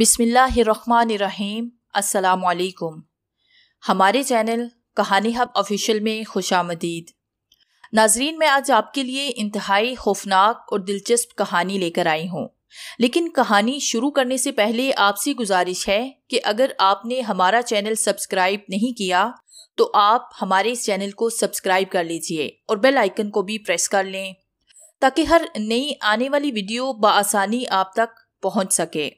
بسم اللہ الرحمن الرحیم، السلام علیکم۔ ہمارے چینل کہانی ہب آفیشیل میں خوش آمدید۔ ناظرین، میں آج آپ کے لیے انتہائی خوفناک اور دلچسپ کہانی لے کر آئی ہوں۔ لیکن کہانی شروع کرنے سے پہلے آپ سے گزارش ہے کہ اگر آپ نے ہمارا چینل سبسکرائب نہیں کیا، تو آپ ہمارے اس چینل کو سبسکرائب کر لیجیے اور بیل آئیکن کو بھی پریس کر لیں تاکہ ہر نئی آنے والی ویڈیو بآسانی آپ تک پہنچ سکے۔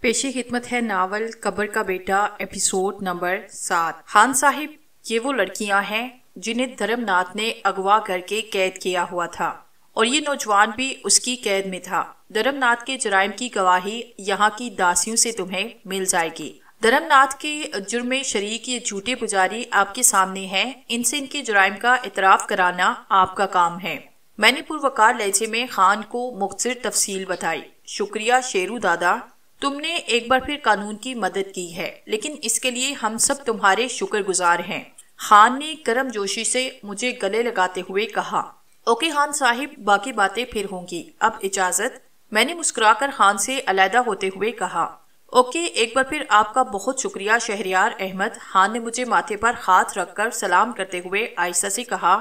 پیشی خدمت ہے ناول قبر کا بیٹا ایپیسوڈ نمبر سات۔ خان صاحب، یہ وہ لڑکیاں ہیں جنہیں دھرم ناتھ نے اغوا کر کے قید کیا ہوا تھا۔ اور یہ نوجوان بھی اس کی قید میں تھا۔ دھرم ناتھ کے جرائم کی گواہی یہاں کی داسیوں سے تمہیں مل جائے گی۔ دھرم ناتھ کے جرم شریک یہ جھوٹے پجاری آپ کے سامنے ہیں۔ ان سے ان کے جرائم کا اعتراف کرانا آپ کا کام ہے۔ میں نے پروکار لہجے میں خان کو مختصر تفصیل بتائی۔ شکریہ شیرو دادا۔ تم نے ایک بار پھر قانون کی مدد کی ہے، لیکن اس کے لیے ہم سب تمہارے شکر گزار ہیں۔ خان نے کرم جوشی سے مجھے گلے لگاتے ہوئے کہا، اوکے خان صاحب، باقی باتیں پھر ہوں گی۔ اب اجازت۔ میں نے مسکرا کر خان سے علیحدہ ہوتے ہوئے کہا، اوکے، ایک بار پھر آپ کا بہت شکریہ شہریار احمد۔ خان نے مجھے ماتھے پر ہاتھ رکھ کر سلام کرتے ہوئے آہستہ سے کہا،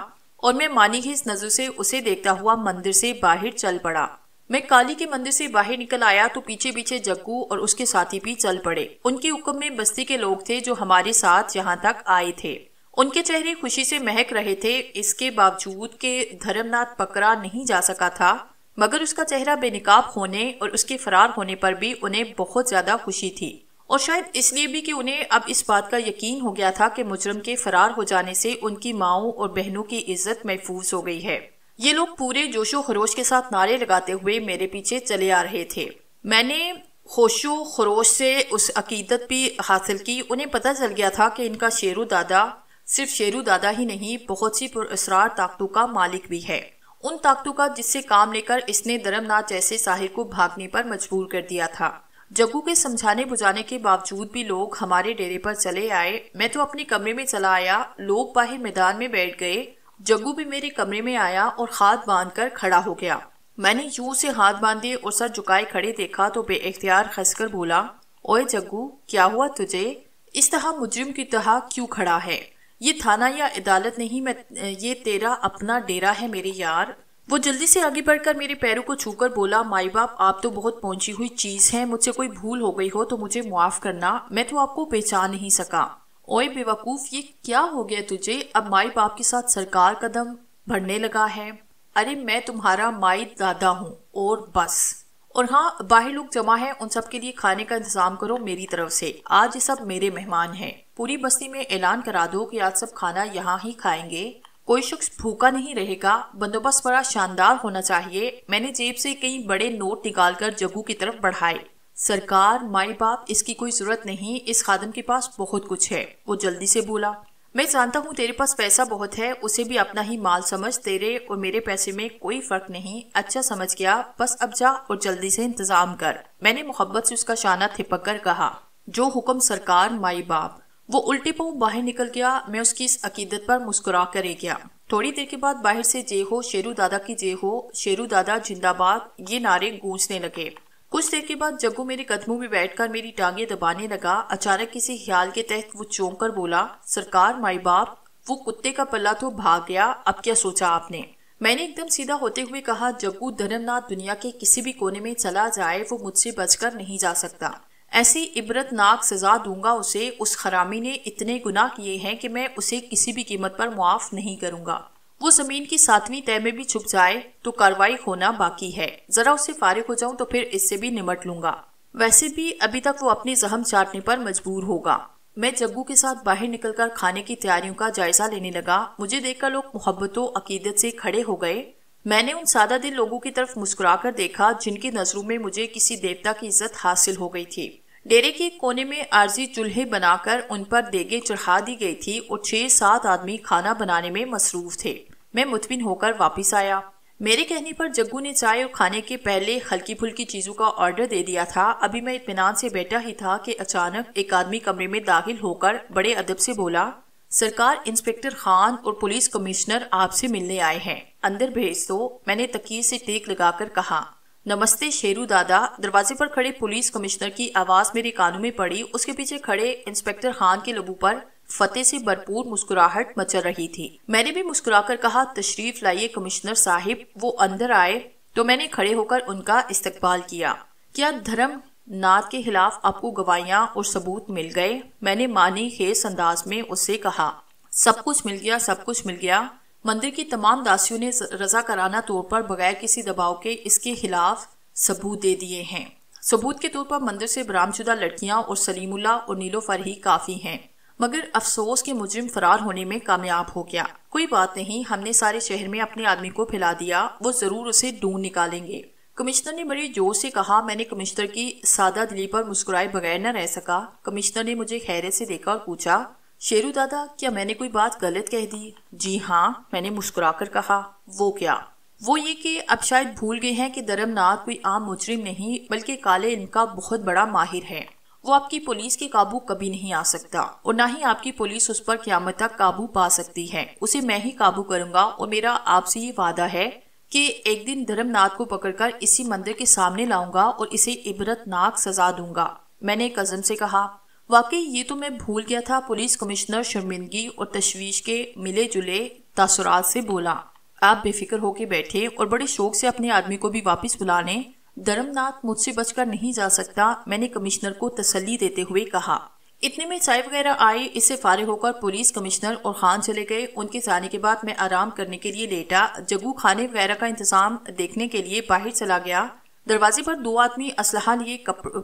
اور میں مانی ہی اس نظر سے اسے دیکھتا ہوا مندر سے باہر چل پڑا۔ میں کالی کے مندر سے باہر نکل آیا تو پیچھے پیچھے جگو اور اس کے ساتھی بھی چل پڑے۔ ان کے حکم میں بستی کے لوگ تھے جو ہمارے ساتھ یہاں تک آئے تھے۔ ان کے چہرے خوشی سے مہک رہے تھے۔ اس کے باوجود کہ دھرم ناتھ پکڑا نہیں جا سکا تھا، مگر اس کا چہرہ بے نقاب ہونے اور اس کے فرار ہونے پر بھی انہیں بہت زیادہ خوشی تھی۔ اور شاید اس لیے بھی کہ انہیں اب اس بات کا یقین ہو گیا تھا کہ مجرم کے فرار ہو جانے سے ان کی ماؤں اور بہنوں کی عزت محفوظ ہو گئی ہے۔ یہ لوگ پورے جوش و خروش کے ساتھ نعرے لگاتے ہوئے میرے پیچھے چلے آ رہے تھے۔ میں نے خوش و خروش سے اس عقیدت بھی حاصل کی۔ انہیں پتہ چل گیا تھا کہ ان کا شیرو دادا صرف شیرو دادا ہی نہیں، بہت سی پر اسرار طاقتوں کا مالک بھی ہے۔ ان طاقتوں کا جس سے کام لے کر اس نے درم ناتھ جیسے ساحر کو بھاگنے پر مجبور کر دیا تھا۔ جگو کے سمجھانے بجانے کے باوجود بھی لوگ ہمارے ڈیرے پر چلے آئے۔ میں تو اپنی کمرے میں چلا آیا۔ لوگ باہر میدان میں بیٹھ گئے۔ جگو بھی میرے کمرے میں آیا اور ہاتھ باندھ کر کھڑا ہو گیا۔ میں نے یوں سے ہاتھ باندھے اور سر جھکائے کھڑے دیکھا تو بے اختیار خس کر بولا اوے جگو کیا ہوا تجھے؟ اس طرح مجرم کی طرح کیوں کھڑا ہے؟ یہ تھانہ یا عدالت نہیں، میں، یہ تیرا اپنا ڈیرا ہے میرے یار۔ وہ جلدی سے آگے بڑھ کر میرے پیروں کو چھو کر بولا، مائی باپ، آپ تو بہت پہنچی ہوئی چیز ہے مجھ سے کوئی بھول ہو گئی ہو تو مجھے معاف کرنا، میں تو آپ کو پہچان نہیں سکا۔ اوے بے وقوف، یہ کیا ہو گیا تجھے؟ اب مائی باپ کے ساتھ سرکار قدم بڑھنے لگا ہے۔ ارے، میں تمہارا مائی دادا ہوں، اور بس۔ اور ہاں باہر لوگ جمع ہیں، ان سب کے لیے کھانے کا انتظام کرو میری طرف سے۔ آج یہ سب میرے مہمان ہیں۔ پوری بستی میں اعلان کرا دو کہ آج سب کھانا یہاں ہی کھائیں گے۔ کوئی شخص بھوکا نہیں رہے گا۔ بندوبست بڑا شاندار ہونا چاہیے۔ میں نے جیب سے کئی بڑے نوٹ نکال کر جگو کی طرف بڑھائے۔ سرکار، مائی باپ، اس کی کوئی ضرورت نہیں، اس خادم کے پاس بہت کچھ ہے۔ وہ جلدی سے بولا، میں جانتا ہوں تیرے پاس پیسہ بہت ہے، اسے بھی اپنا ہی مال سمجھ، تیرے اور میرے پیسے میں کوئی فرق نہیں۔ اچھا سمجھ گیا، بس اب جا اور جلدی سے انتظام کر۔ میں نے محبت سے اس کا شانہ تھپک کر کہا، جو حکم سرکار، مائی باپ۔ وہ الٹی پاؤں باہر نکل گیا، میں اس کی اس عقیدت پر مسکرا کرے گیا۔ تھوڑی دیر کے بعد باہر سے جے ہو، شیرو دادا کی جے ہو، شیرو دادا، جندہ باد، یہ نعرے گونجنے لگے۔ کچھ دیر کے بعد جگو میرے قدموں میں بیٹھ کر میری ٹانگیں دبانے لگا۔ اچانک کسی خیال کے تحت وہ چونک کر بولا، سرکار، مائی باپ، وہ کتے کا پلہ تو بھاگ گیا، اب کیا سوچا آپ نے؟ میں نے ایک دم سیدھا ہوتے ہوئے کہا، جگو، دھرم ناتھ، دنیا کے کسی بھی کونے میں چلا جائے، وہ مجھ سے بچ کر نہیں جا سکتا۔ ایسی عبرت ناک سزا دوں گا اسے، اس خرامی نے اتنے گناہ کیے ہیں کہ میں اسے کسی بھی قیمت پر معاف نہیں کروں گا۔ وہ زمین کی ساتویں تہ میں بھی چھپ جائے تو کاروائی ہونا باقی ہے۔ ذرا اسے فارغ ہو جاؤں تو پھر اس سے بھی نمٹ لوں گا۔ ویسے بھی ابھی تک وہ اپنی زہم چاٹنے پر مجبور ہوگا۔ میں جگو کے ساتھ باہر نکل کر کھانے کی تیاریوں کا جائزہ لینے لگا۔ مجھے دیکھ کر لوگ محبت و عقیدت سے کھڑے ہو گئے۔ میں نے ان سادہ دل لوگوں کی طرف مسکرا کر دیکھا جن کی نظروں میں مجھے کسی دیوتا کی عزت حاصل ہو گئی تھی۔ ڈیرے کے کونے میں عارضی چولہے بنا کر ان پر دیگے چڑھا دی گئی تھی اور چھ سات آدمی کھانا بنانے میں مصروف تھے۔ میں مطمئن ہو کر واپس آیا۔ میرے کہنے پر جگو نے چائے اور کھانے کے پہلے ہلکی پھلکی چیزوں کا آرڈر دے دیا تھا۔ ابھی میں اطمینان سے بیٹھا ہی تھا کہ اچانک ایک آدمی کمرے میں داخل ہو کر بڑے ادب سے بولا، سرکار انسپیکٹر خان اور پولیس کمشنر آپ سے ملنے آئے ہیں۔ اندر بھیج دو۔ میں نے تقیر سے ٹیک لگا کر کہا، نمستے شیرو دادا۔ دروازے پر کھڑے پولیس کمشنر کی آواز میرے کانوں میں پڑی۔ اس کے پیچھے کھڑے انسپیکٹر خان کے لبو پر فتح سے بھرپور مسکراہٹ مچل رہی تھی۔ میں نے بھی مسکرا کر کہا، تشریف لائیے کمشنر صاحب، وہ اندر آئے۔ تو میں نے کھڑے ہو کر ان کا استقبال کیا۔ کیا دھرم ناد کے خلاف آپ کو گوائیاں اور ثبوت مل گئے؟ میں نے مانی خیز انداز میں اس سے کہا، سب کچھ مل گیا، سب کچھ مل گیا۔ مندر کی تمام داسیوں نے رضا کرانہ طور پر بغیر کسی دباؤ کے اس کے خلاف ثبوت دے دیے ہیں۔ ثبوت کے طور پر مندر سے برام شدہ لڑکیاں اور سلیم اللہ اور نیلو فرحی کافی ہیں۔ مگر افسوس کے مجرم فرار ہونے میں کامیاب ہو گیا۔ کوئی بات نہیں، ہم نے سارے شہر میں اپنے آدمی کو پھیلا دیا، وہ ضرور اسے ڈھونڈ نکالیں گے۔ کمشنر نے بڑی جوش سے کہا، میں نے کمشنر کی سادہ دلی پر مسکرائے بغیر نہ رہ سکا۔ کمشنر نے مجھے خیرے سے دیکھا اور پوچھا، شیرو دادا، کیا میں نے کوئی بات غلط کہہ دی؟ جی ہاں میں نے مسکرا کر کہا، وہ کیا؟ وہ یہ کہ اب شاید بھول گئے ہیں کہ درم نات کوئی عام مجرم نہیں، بلکہ کالے ان کا بہت بڑا ماہر ہے وہ آپ کی پولیس کے قابو کبھی نہیں آ سکتا اور نہ ہی آپ کی پولیس اس پر قیامت تک قابو پا سکتی ہے۔ اسے میں ہی قابو کروں گا اور میرا آپ سے یہ وعدہ ہے کہ ایک دن دھرم ناتھ کو پکڑ کر اسی مندر کے سامنے لاؤں گا اور اسے عبرت ناک سزا دوں گا۔ میں نے ایک عزم سے کہا، واقعی یہ تو میں بھول گیا تھا، پولیس کمشنر شرمندگی اور تشویش کے ملے جلے تاثرات سے بولا۔ آپ بے فکر ہو کے بیٹھے اور بڑے شوق سے اپنے آدمی کو بھی واپس بلانے دھرم ناتھ مجھ سے بچ کر نہیں جا سکتا، میں نے کمشنر کو تسلی دیتے ہوئے کہا۔ اتنے میں چائے وغیرہ آئی اس سے فارغ ہو کر پولیس کمشنر اور خان چلے گئے۔ ان کے جانے کے بعد میں آرام کرنے کے لیے لیٹا۔ جگو کھانے وغیرہ کا انتظام دیکھنے کے لیے باہر چلا گیا۔ دروازے پر دو آدمی اسلحہ لیے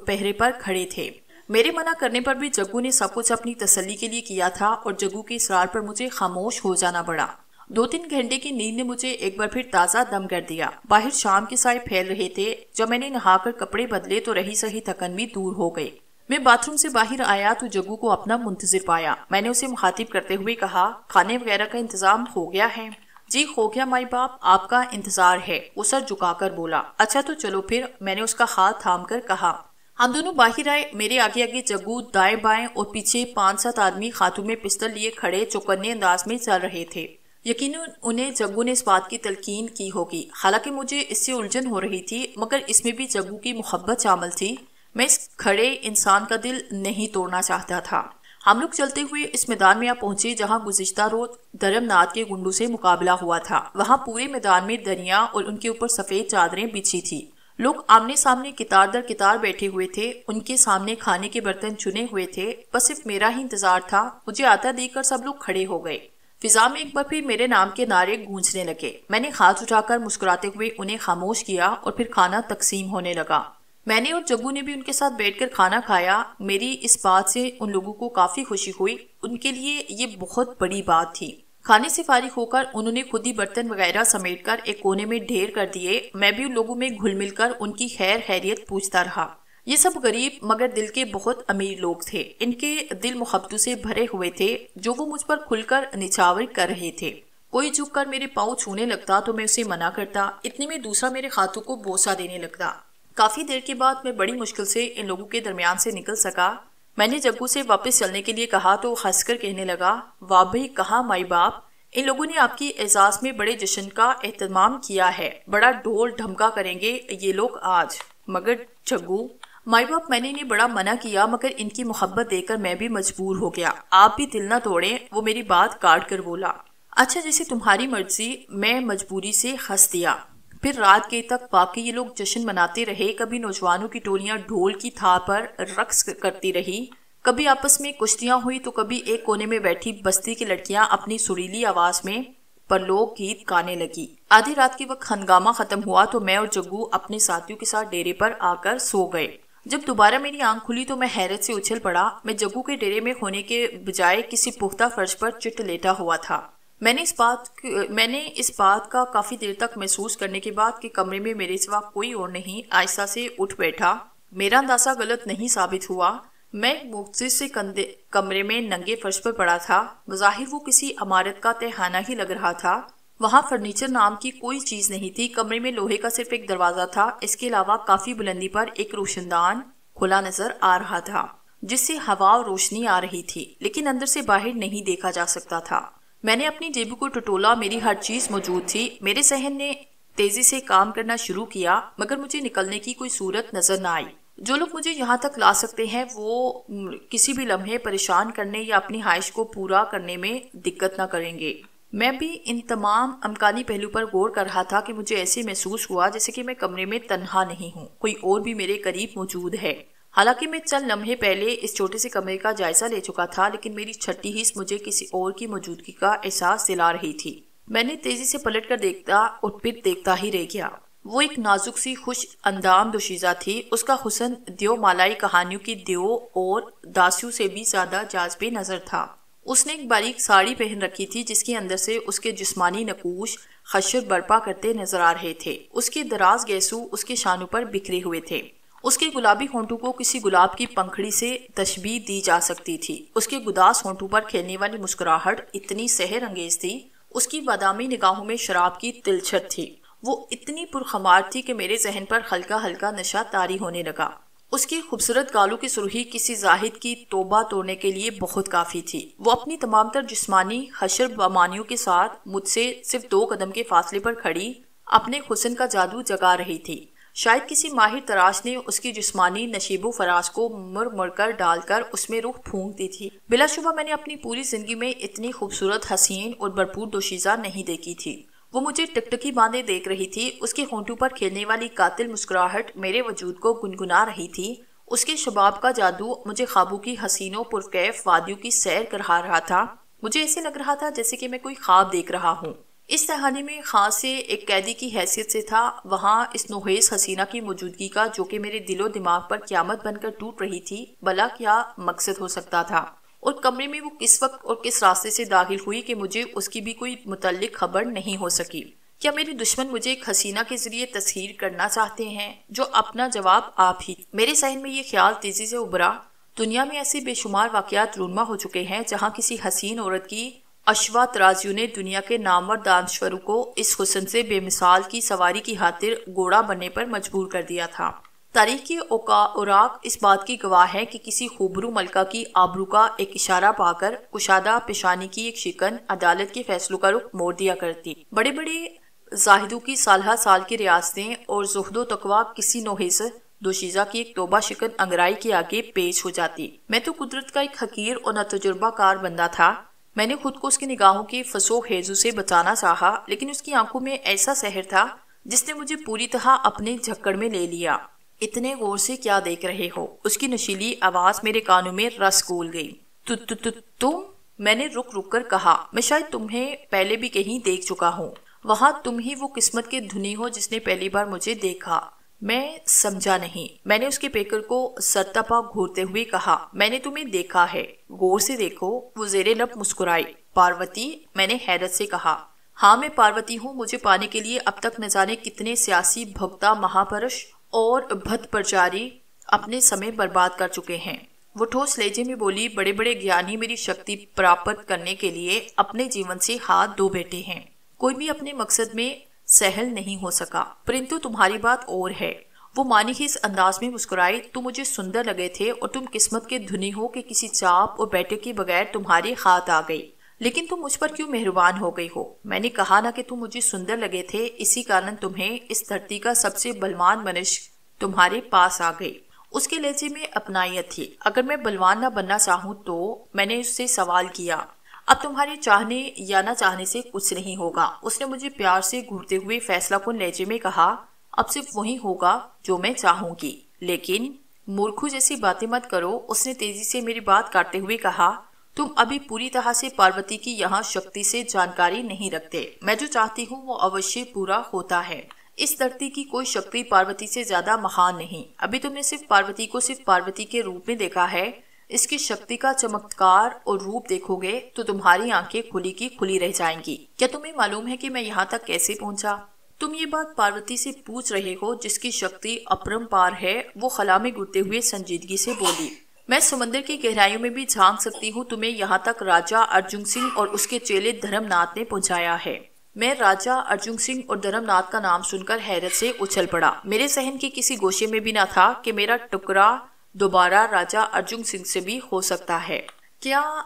پہرے پر کھڑے تھے۔ میرے منع کرنے پر بھی جگو نے سب کچھ اپنی تسلی کے لیے کیا تھا اور جگو کے اصرار پر مجھے خاموش ہو جانا پڑا۔ دو تین گھنٹے کی نیند نے مجھے ایک بار پھر تازہ دم کر دیا۔ باہر شام کے سائے پھیل رہے تھے۔ جب میں نے نہا کر کپڑے بدلے تو رہی سہی تھکن بھی دور ہو گئی میں باتھ روم سے باہر آیا تو جگو کو اپنا منتظر پایا۔ میں نے اسے مخاطب کرتے ہوئے کہا، کھانے وغیرہ کا انتظام ہو گیا ہے۔ جی ہو گیا مائی باپ، آپ کا انتظار ہے۔ وہ سر جھکا کر بولا اچھا تو چلو پھر۔ میں نے اس کا ہاتھ تھام کر کہا، ہم دونوں باہر آئے۔ میرے آگے آگے جگو، دائیں بائیں اور پیچھے پانچ سات آدمی خاتون میں پستل لیے کھڑے چوکنے انداز میں چل رہے تھے۔ یقیناً انہیں جگو نے اس بات کی تلقین کی ہوگی۔ حالانکہ مجھے اس سے الجھن ہو رہی تھی، مگر اس میں بھی جگو کی محبت شامل تھی۔ میں اس کھڑے انسان کا دل نہیں توڑنا چاہتا تھا۔ ہم لوگ چلتے ہوئے اس میدان میں پہنچے، جہاں گزشتہ روز درم ناد کے گنڈو سے مقابلہ ہوا تھا۔ وہاں پورے میدان میں دریا اور ان کے اوپر سفید چادریں بچھی تھی لوگ آمنے سامنے کتار در کتار بیٹھے ہوئے تھے، ان کے سامنے کھانے کے برتن چنے ہوئے تھے۔ بس صرف میرا ہی انتظار تھا، مجھے آتا دیکھ کر سب لوگ کھڑے ہو گئے۔ فضا میں ایک بار پھر میرے نام کے نعرے گونجنے لگے۔ میں نے ہاتھ اٹھا کر مسکراتے ہوئے انہیں خاموش کیا اور پھر کھانا تقسیم ہونے لگا۔ میں نے اور جگو نے بھی ان کے ساتھ بیٹھ کر کھانا کھایا۔ میری اس بات سے ان لوگوں کو کافی خوشی ہوئی۔ ان کے لیے یہ بہت بڑی بات تھی۔ کھانے سے فارغ ہو کر انہوں نے خود ہی برتن وغیرہ سمیٹ کر ایک کونے میں ڈھیر کر دیے۔ میں بھی ان لوگوں میں گھل مل کر ان کی خیر خیریت پوچھتا رہا۔ یہ سب غریب مگر دل کے بہت امیر لوگ تھے۔ ان کے دل محبتوں سے بھرے ہوئے تھے جو وہ مجھ پر کھل کر نچاور کر رہے تھے۔ کوئی جھک کر میرے پاؤں چھونے لگتا تو میں اسے منع کرتا، اتنے میں دوسرا میرے خاتوں کو بوسا دینے لگتا۔ کافی دیر کے بعد میں بڑی مشکل سے ان لوگوں کے درمیان سے نکل سکا۔ میں نے جگو سے واپس چلنے کے لیے کہا تو ہنس کر کہنے لگا وابھی کہا مائی باپ؟ ان لوگوں نے آپ کی اعزاز میں بڑے جشن کا اہتمام کیا ہے، بڑا ڈھول ڈھمکا کریں گے یہ لوگ آج۔ مگر جگو مائی باپ میں نے انہیں بڑا منع کیا، مگر ان کی محبت دے کر میں بھی مجبور ہو گیا۔ آپ بھی دل نہ توڑیں، وہ میری بات کاٹ کر بولا۔ اچھا جیسے تمہاری مرضی، میں مجبوری سے ہنس دیا۔ پھر رات کے تک باقی یہ لوگ جشن مناتے رہے، کبھی نوجوانوں کی ٹولیاں ڈھول کی تھا پر رقص کرتی رہی۔ کبھی آپس میں کشتیاں ہوئی تو کبھی ایک کونے میں بیٹھی بستی کی لڑکیاں اپنی سریلی آواز میں پر لوگ گیت گانے لگی۔ آدھی رات کے وقت ہنگامہ ختم ہوا تو میں اور جگو اپنے ساتھیوں کے ساتھ ڈیرے پر آ کر سو گئے۔ جب دوبارہ میری آنکھ کھلی تو میں حیرت سے اچھل پڑا۔ میں جگو کے ڈیرے میں ہونے کے بجائے کسی پختہ فرش پر چٹ لیٹا ہوا تھا۔ میں نے اس بات میں نے اس بات کا کافی دیر تک محسوس کرنے کے بعد کہ کمرے میں میرے سوا کوئی اور نہیں، آہستہ سے اٹھ بیٹھا۔ میرا اندازہ غلط نہیں ثابت ہوا۔ میں مختصر سے کمرے میں ننگے فرش پر پڑا تھا۔ بظاہر وہ کسی عمارت کا تہانہ ہی لگ رہا تھا۔ وہاں فرنیچر نام کی کوئی چیز نہیں تھی۔ کمرے میں لوہے کا صرف ایک دروازہ تھا۔ اس کے علاوہ کافی بلندی پر ایک روشن دان کھلا نظر آ رہا تھا، جس سے ہوا اور روشنی آ رہی تھی، لیکن اندر سے باہر نہیں دیکھا جا سکتا تھا۔ میں نے اپنی جیبو کو ٹٹولا، میری ہر چیز موجود تھی۔ میرے سہن نے تیزی سے کام کرنا شروع کیا، مگر مجھے نکلنے کی کوئی صورت نظر نہ آئی۔ جو لوگ مجھے یہاں تک لا سکتے ہیں، وہ کسی بھی لمحے پریشان کرنے یا اپنی خواہش کو پورا کرنے میں دقت نہ کریں گے۔ میں بھی ان تمام امکانی پہلو پر غور کر رہا تھا کہ مجھے ایسے محسوس ہوا جیسے کہ میں کمرے میں تنہا نہیں ہوں۔ کوئی اور بھی میرے قریب موجود ہے۔ حالانکہ میں چند لمحے پہلے اس چھوٹے سے کمرے کا جائزہ لے چکا تھا، لیکن میری چھٹی ہی مجھے کسی اور کی موجودگی کا احساس دلا رہی تھی۔ میں نے تیزی سے پلٹ کر دیکھتا اور پھر دیکھتا ہی رہ گیا۔ وہ ایک نازک سی خوش اندام دوشیزہ تھی۔ اس کا حسن دیو مالائی کہانیوں کی دیو اور داسیوں سے بھی زیادہ جازبے نظر تھا۔ اس نے ایک باریک ساڑی پہن رکھی تھی جس کے اندر سے اس کے جسمانی نقوش خشر برپا کرتے نظر آ رہے تھے۔ اس کے دراز گیسو اس کے شانوں پر بکھرے ہوئے تھے۔ اس کے گلابی ہونٹوں کو کسی گلاب کی پنکھڑی سے تشبیح دی جا سکتی تھی۔ اس کے گداس ہونٹوں پر کھیلنے والی مسکراہٹ اتنی سحر انگیز تھی۔ اس کی بادامی نگاہوں میں شراب کی تلچھت تھی۔ وہ اتنی پرخمار تھی کہ میرے ذہن پر ہلکا ہلکا نشہ تاری ہونے لگا۔ اس کی خوبصورت گالوں کی سرخی کسی زاہد کی توبہ توڑنے کے لیے بہت کافی تھی۔ وہ اپنی تمام تر جسمانی، حشر بامانیوں کے ساتھ مجھ سے صرف دو قدم کے فاصلے پر کھڑی، اپنے حسن کا جادو جگا رہی تھی۔ شاید کسی ماہر تراش نے اس کی جسمانی نشیب و فراز کو مر مر کر ڈال کر اس میں روح پھونک دی تھی۔ بلا شبہ میں نے اپنی پوری زندگی میں اتنی خوبصورت حسین اور بھرپور دوشیزہ نہیں دیکھی تھی۔ وہ مجھے ٹکٹکی باندھے دیکھ رہی تھی، اس کے ہونٹوں پر کھیلنے والی قاتل مسکراہٹ میرے وجود کو گنگنا رہی تھی۔ اس کے شباب کا جادو مجھے خوابوں کی حسینوں، پرکیف وادیوں کی سیر کرا رہا تھا۔ مجھے ایسے لگ رہا تھا جیسے کہ میں کوئی خواب دیکھ رہا ہوں۔ اس تہانی میں خاص سے ایک قیدی کی حیثیت سے تھا۔ وہاں اس نوحیس حسینہ کی موجودگی کا، جو کہ میرے دل و دماغ پر قیامت بن کر ٹوٹ رہی تھی بلا کیا مقصد ہو سکتا تھا۔ اور کمرے میں وہ کس وقت اور کس راستے سے داخل ہوئی کہ مجھے اس کی بھی کوئی متعلق خبر نہیں ہو سکی؟ کیا میرے دشمن مجھے ایک حسینہ کے ذریعے تصہیر کرنا چاہتے ہیں جو اپنا جواب آپ ہی؟ میرے ذہن میں یہ خیال تیزی سے ابھرا۔ دنیا میں ایسے بے شمار واقعات رونما ہو چکے ہیں جہاں کسی حسین عورت کی اشوا ترازیوں نے دنیا کے نامور دانشوروں کو اس حسن سے بے مثال کی سواری کی خاطر گوڑا بننے پر مجبور کر دیا تھا۔ تاریخ کی اوراق اس بات کی گواہ ہے کہ کسی خوبرو ملکہ کی آبرو کا ایک اشارہ پا کر کشادہ پیشانی کی ایک شکن عدالت کے فیصلوں کا رخ موڑ دیا کرتی۔ بڑے بڑے زاہدوں کی سالہ سال کی ریاستیں اور زہد و تقوا کسی نوحیز دوشیزہ کی ایک توبہ شکن انگرائی کے آگے پیش ہو جاتی۔ میں تو قدرت کا ایک حقیر اور نتجربہ کار بندہ تھا۔ میں نے خود کو اس کی نگاہوں کی فسو حیزو سے بچانا چاہا، لیکن اس کی آنکھوں میں ایسا سحر تھا جس نے مجھے پوری طرح اپنے جھکڑ میں لے لیا۔ اتنے غور سے کیا دیکھ رہے ہو؟ اس کی نشیلی آواز میرے کانوں میں رس گول گئی۔ تم میں نے رک رک کر کہا، میں شاید تمہیں پہلے بھی کہیں دیکھ چکا ہوں۔ وہاں تم ہی وہ قسمت کے دھنی ہو جس نے پہلی بار مجھے دیکھا۔ میں سمجھا نہیں۔ میں نے اس کے پیکر کو سرتپا گھورتے ہوئے کہا، میں نے تمہیں دیکھا ہے۔ غور سے دیکھو، وہ زیر لب مسکرائی پاروتی، میں نے حیرت سے کہا ہاں میں پاروتی ہوں، مجھے پانے کے لیے اب تک نہ جانے کتنے سیاسی بھگتا مہاپرش اور بھت پرچاری اپنے سمے برباد کر چکے ہیں۔ وہ ٹھوس لیجے میں بولی، بڑے بڑے گیانی میری شکتی پراپت کرنے کے لیے اپنے جیون سے ہاتھ دو بیٹے ہیں۔ کوئی بھی اپنے مقصد میں سہل نہیں ہو سکا۔ پرنتو، تمہاری بات اور ہے۔ وہ مانی ہی اس انداز میں مسکرائی تم مجھے سندر لگے تھے اور تم قسمت کے دھنی ہو کہ کسی چاپ اور بیٹے کے بغیر تمہاری خات آ گئی۔ لیکن تم مجھ پر کیوں مہربان ہو گئی ہو؟ میں نے کہا نا کہ تم مجھے سندر لگے تھے، اسی کارن تمہیں اس دھرتی کا سب سے بلوان منش تمہارے پاس آ گئی۔ اس کے لہجے میں اپنائیت تھی۔ اگر میں بلوان نہ بننا چاہوں تو میں نے اس سے سوال کیا۔ اب تمہارے چاہنے یا نہ چاہنے سے کچھ نہیں ہوگا۔ اس نے مجھے پیار سے گھورتے ہوئے فیصلہ کن لہجے میں کہا، اب صرف وہی ہوگا جو میں چاہوں گی۔ لیکن، مورکھو جیسی باتیں مت کرو۔ اس نے تیزی سے میری بات کاٹتے ہوئے کہا تم ابھی پوری طرح سے پاروتی کی یہاں شکتی سے جانکاری نہیں رکھتے۔ میں جو چاہتی ہوں وہ اوشی پورا ہوتا ہے۔ اس دھرتی کی کوئی شکتی پاروتی سے زیادہ مہان نہیں۔ ابھی تم نے صرف پاروتی کو صرف پاروتی کے روپ میں دیکھا ہے۔ اس کی شکتی کا چمکتکار اور روپ دیکھو گے تو تمہاری آنکھیں کھلی کی کھلی رہ جائیں گی۔ کیا تمہیں معلوم ہے کہ میں یہاں تک کیسے پہنچا؟ تم یہ بات پاروتی سے پوچھ رہے ہو جس کی شکتی اپرم پار ہے، وہ خلا میں گرتے ہوئے سنجیدگی سے بولی۔ میں سمندر کی گہرائیوں میں بھی جھانک سکتی ہوں، تمہیں یہاں تک راجہ ارجن سنگھ اور اس کے چیلے دھرم ناتھ نے پہنچایا ہے۔ میں راجہ ارجن سنگھ اور دھرم ناتھ کا نام سن کر حیرت سے اچھل پڑا۔ میرے ذہن کی کسی گوشے میں بھی نہ تھا کہ میرا ٹکڑا دوبارہ راجہ ارجن سنگھ سے بھی ہو سکتا ہے۔ کیا